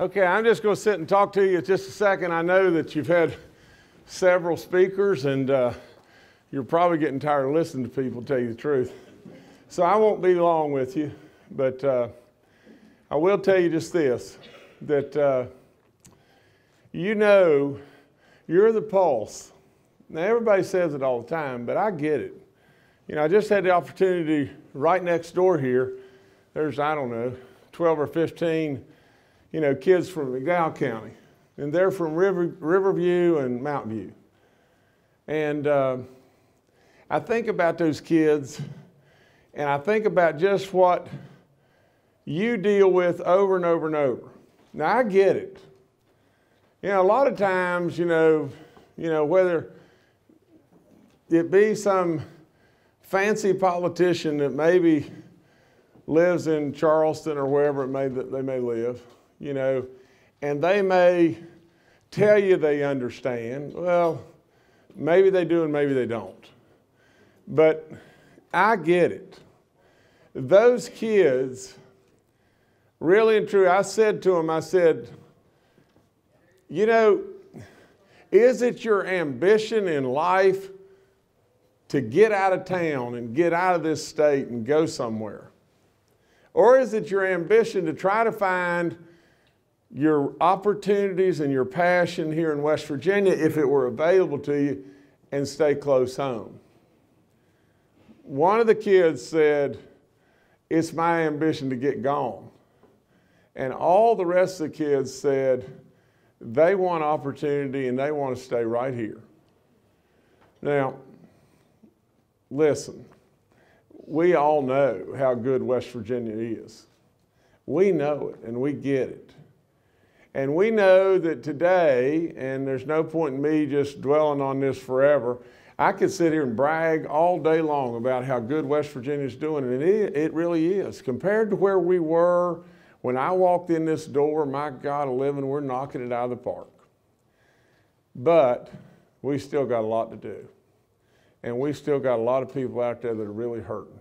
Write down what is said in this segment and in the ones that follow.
Okay, I'm just going to sit and talk to you just a second. I know that you've had several speakers and uh, you're probably getting tired of listening to people tell you the truth. So I won't be long with you, but uh, I will tell you just this that uh, you know you're the pulse. Now, everybody says it all the time, but I get it. You know, I just had the opportunity right next door here. There's, I don't know, 12 or 15 you know, kids from McDowell County, and they're from River, Riverview and Mountain View. And uh, I think about those kids, and I think about just what you deal with over and over and over. Now I get it. You know, a lot of times, you know, you know whether it be some fancy politician that maybe lives in Charleston or wherever it may that they may live, you know, and they may tell you they understand. Well, maybe they do and maybe they don't. But I get it. Those kids, really and true, I said to them, I said, you know, is it your ambition in life to get out of town and get out of this state and go somewhere? Or is it your ambition to try to find your opportunities and your passion here in West Virginia if it were available to you and stay close home. One of the kids said, It's my ambition to get gone. And all the rest of the kids said, They want opportunity and they want to stay right here. Now, listen, we all know how good West Virginia is. We know it and we get it. And we know that today, and there's no point in me just dwelling on this forever, I could sit here and brag all day long about how good West Virginia is doing, and it, it really is. Compared to where we were when I walked in this door, my God, 11, we're knocking it out of the park. But we still got a lot to do. And we still got a lot of people out there that are really hurting.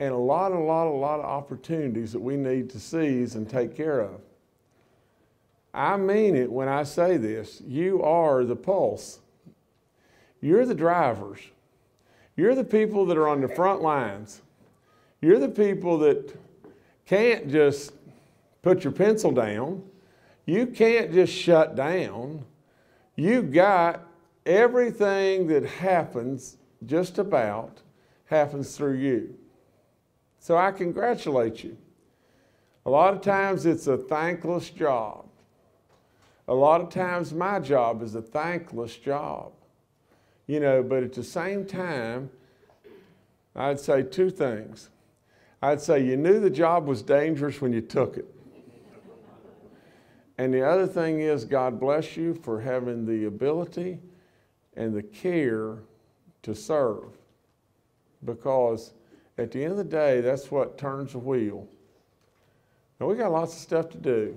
And a lot, a lot, a lot of opportunities that we need to seize and take care of. I mean it when I say this. You are the pulse. You're the drivers. You're the people that are on the front lines. You're the people that can't just put your pencil down. You can't just shut down. You've got everything that happens, just about, happens through you. So I congratulate you. A lot of times it's a thankless job. A lot of times my job is a thankless job, you know, but at the same time, I'd say two things. I'd say you knew the job was dangerous when you took it. And the other thing is, God bless you for having the ability and the care to serve. Because at the end of the day, that's what turns the wheel. Now, we got lots of stuff to do.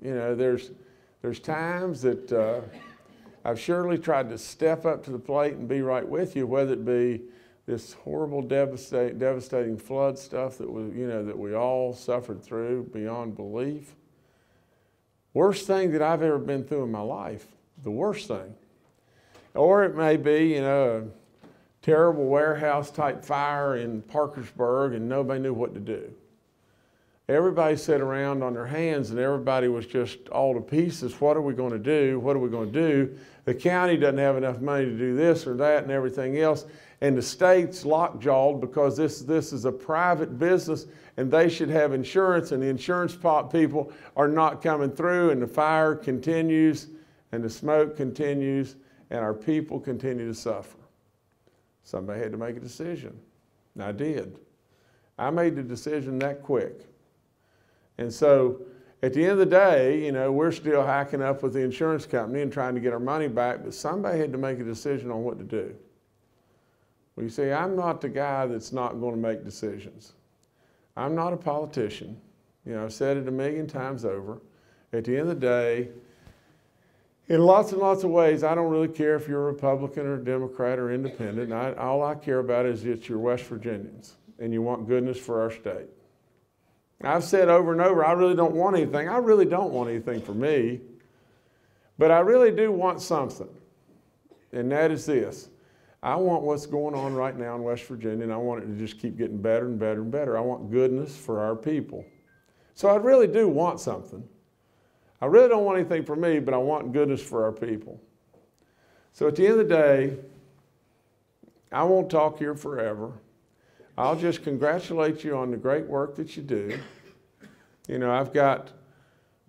You know, there's there's times that uh, I've surely tried to step up to the plate and be right with you, whether it be this horrible, devastating, devastating flood stuff that we, you know, that we all suffered through beyond belief. Worst thing that I've ever been through in my life, the worst thing. Or it may be, you know, a terrible warehouse type fire in Parkersburg and nobody knew what to do everybody sat around on their hands and everybody was just all to pieces. What are we going to do? What are we going to do? The county doesn't have enough money to do this or that and everything else. And the state's lockjawed because this, this is a private business and they should have insurance and the insurance pop people are not coming through and the fire continues and the smoke continues and our people continue to suffer. Somebody had to make a decision. And I did. I made the decision that quick. And so at the end of the day, you know, we're still hacking up with the insurance company and trying to get our money back, but somebody had to make a decision on what to do. Well, you see, I'm not the guy that's not going to make decisions. I'm not a politician. You know, I've said it a million times over. At the end of the day, in lots and lots of ways, I don't really care if you're a Republican or a Democrat or independent. I, all I care about is it's your West Virginians and you want goodness for our state. I've said over and over, I really don't want anything. I really don't want anything for me. But I really do want something. And that is this I want what's going on right now in West Virginia, and I want it to just keep getting better and better and better. I want goodness for our people. So I really do want something. I really don't want anything for me, but I want goodness for our people. So at the end of the day, I won't talk here forever. I'll just congratulate you on the great work that you do. You know, I've got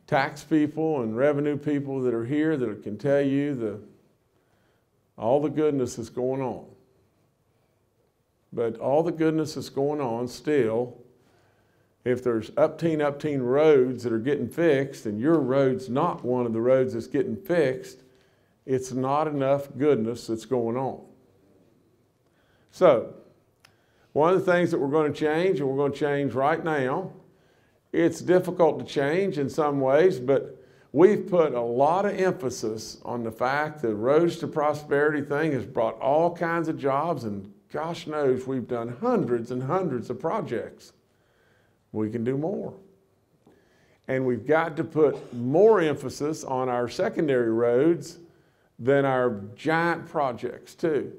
tax people and revenue people that are here that can tell you the all the goodness that's going on. But all the goodness that's going on still, if there's upteen, upteen roads that are getting fixed and your road's not one of the roads that's getting fixed, it's not enough goodness that's going on. So, one of the things that we're going to change, and we're going to change right now, it's difficult to change in some ways, but We've put a lot of emphasis on the fact that Roads to Prosperity thing has brought all kinds of jobs, and gosh knows we've done hundreds and hundreds of projects. We can do more. And we've got to put more emphasis on our secondary roads than our giant projects, too.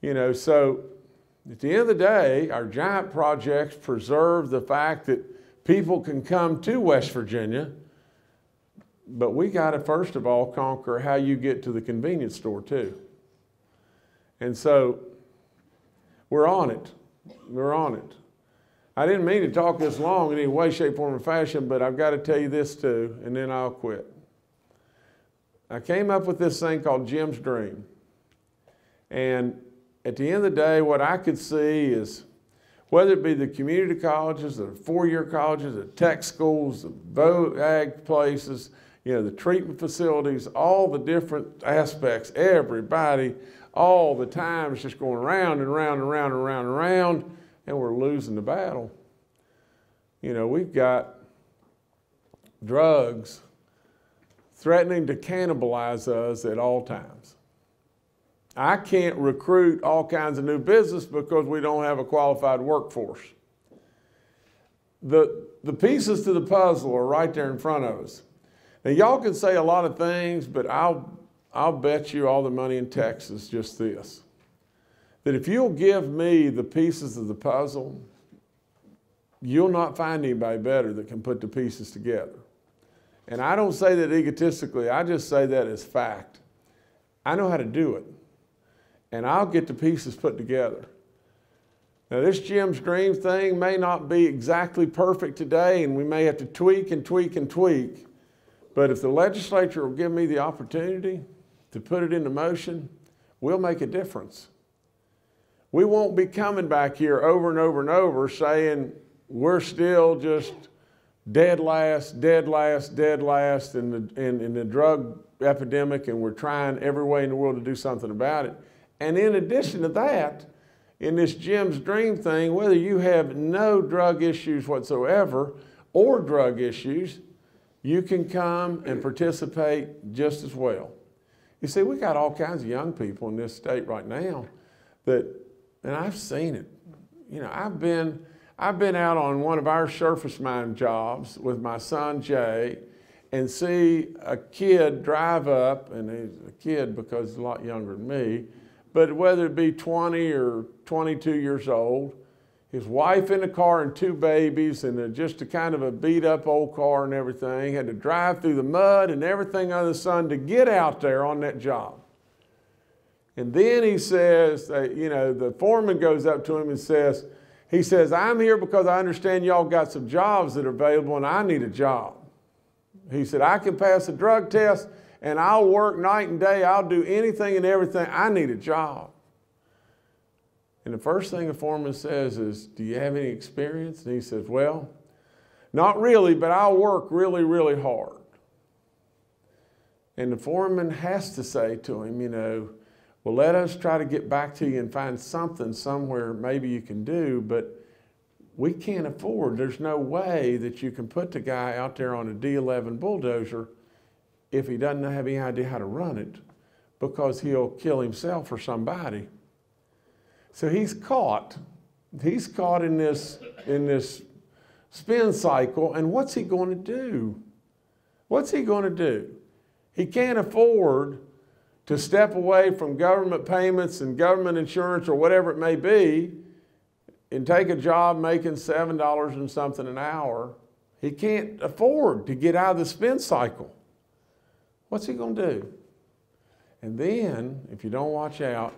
You know, so at the end of the day, our giant projects preserve the fact that people can come to West Virginia but we got to first of all conquer how you get to the convenience store too. And so we're on it. We're on it. I didn't mean to talk this long in any way, shape, form, or fashion, but I've got to tell you this too, and then I'll quit. I came up with this thing called Jim's Dream. And at the end of the day, what I could see is whether it be the community colleges, the four year colleges, the tech schools, the ag places, you know, the treatment facilities, all the different aspects, everybody, all the time is just going around and around and around and around and around, and we're losing the battle. You know, we've got drugs threatening to cannibalize us at all times. I can't recruit all kinds of new business because we don't have a qualified workforce. The, the pieces to the puzzle are right there in front of us. Now, y'all can say a lot of things, but I'll, I'll bet you all the money in Texas just this that if you'll give me the pieces of the puzzle, you'll not find anybody better that can put the pieces together. And I don't say that egotistically, I just say that as fact. I know how to do it, and I'll get the pieces put together. Now, this Jim's Dream thing may not be exactly perfect today, and we may have to tweak and tweak and tweak. But if the legislature will give me the opportunity to put it into motion, we'll make a difference. We won't be coming back here over and over and over saying we're still just dead last, dead last, dead last in the, in, in the drug epidemic, and we're trying every way in the world to do something about it. And in addition to that, in this Jim's Dream thing, whether you have no drug issues whatsoever or drug issues, you can come and participate just as well. You see, we got all kinds of young people in this state right now that, and I've seen it. You know, I've been, I've been out on one of our surface mine jobs with my son Jay and see a kid drive up, and he's a kid because he's a lot younger than me, but whether it be 20 or 22 years old, his wife in the car and two babies and just a kind of a beat up old car and everything. Had to drive through the mud and everything under the sun to get out there on that job. And then he says, uh, you know, the foreman goes up to him and says, he says, I'm here because I understand y'all got some jobs that are available and I need a job. He said, I can pass a drug test and I'll work night and day. I'll do anything and everything. I need a job. And the first thing the foreman says is, Do you have any experience? And he says, Well, not really, but I'll work really, really hard. And the foreman has to say to him, You know, well, let us try to get back to you and find something somewhere maybe you can do, but we can't afford, there's no way that you can put the guy out there on a D11 bulldozer if he doesn't have any idea how to run it because he'll kill himself or somebody. So he's caught. He's caught in this, in this spin cycle, and what's he going to do? What's he going to do? He can't afford to step away from government payments and government insurance or whatever it may be and take a job making $7 and something an hour. He can't afford to get out of the spin cycle. What's he going to do? And then, if you don't watch out,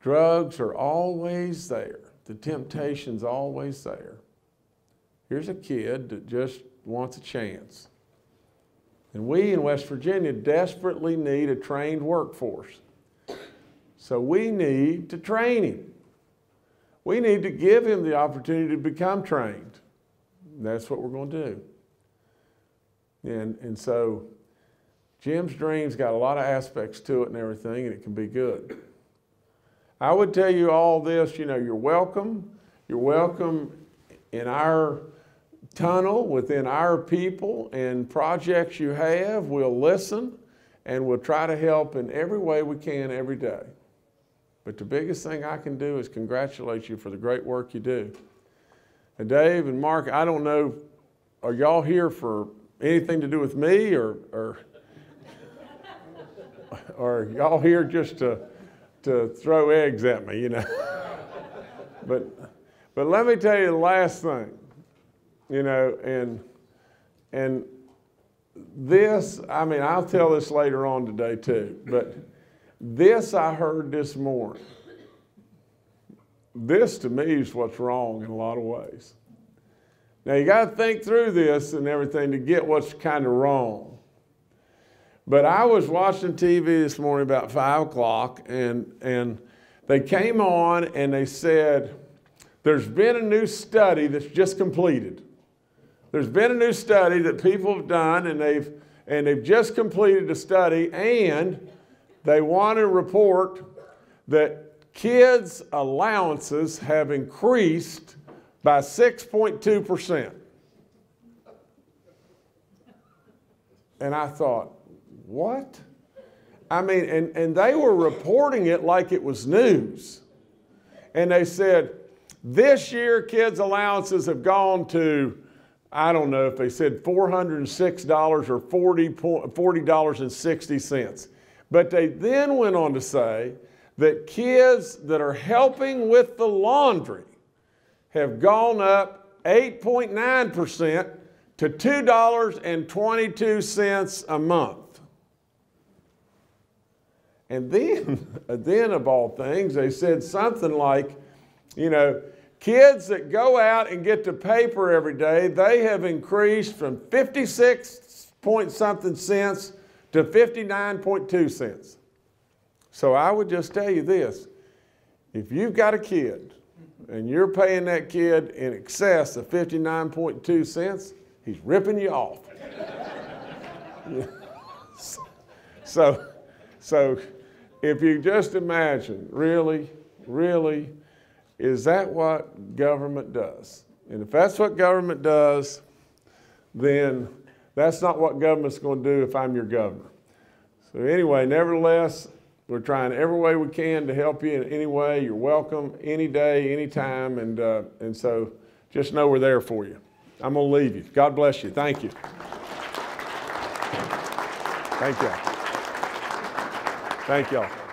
drugs are always there. The temptation's always there. Here's a kid that just wants a chance. And we in West Virginia desperately need a trained workforce. So we need to train him. We need to give him the opportunity to become trained. That's what we're going to do. And, and so Jim's dream's got a lot of aspects to it and everything, and it can be good. I would tell you all this, you know, you're welcome. You're welcome in our tunnel within our people and projects you have. We'll listen and we'll try to help in every way we can every day. But the biggest thing I can do is congratulate you for the great work you do. And Dave and Mark, I don't know, are y'all here for anything to do with me or, or, or y'all here just to, to throw eggs at me, you know? but, but let me tell you the last thing you know, and and this, I mean, I'll tell this later on today too, but this I heard this morning. This to me is what's wrong in a lot of ways. Now you got to think through this and everything to get what's kind of wrong. But I was watching TV this morning about five o'clock, and and they came on and they said, "There's been a new study that's just completed." There's been a new study that people have done, and they've, and they've just completed a study, and they want to report that kids' allowances have increased by 6.2%. And I thought, what? I mean, and, and they were reporting it like it was news. And they said, this year kids' allowances have gone to I don't know if they said $406 or $40.60. But they then went on to say that kids that are helping with the laundry have gone up 8.9% to $2.22 a month. And then, then of all things, they said something like, you know, Kids that go out and get the paper every day, they have increased from 56 point something cents to 59.2 cents. So I would just tell you this if you've got a kid and you're paying that kid in excess of 59.2 cents, he's ripping you off. so, so if you just imagine, really, really, is that what government does? And if that's what government does, then that's not what government's going to do if I'm your governor. So, anyway, nevertheless, we're trying every way we can to help you in any way. You're welcome any day, anytime. And, uh, and so just know we're there for you. I'm going to leave you. God bless you. Thank you. Thank you. Thank y'all.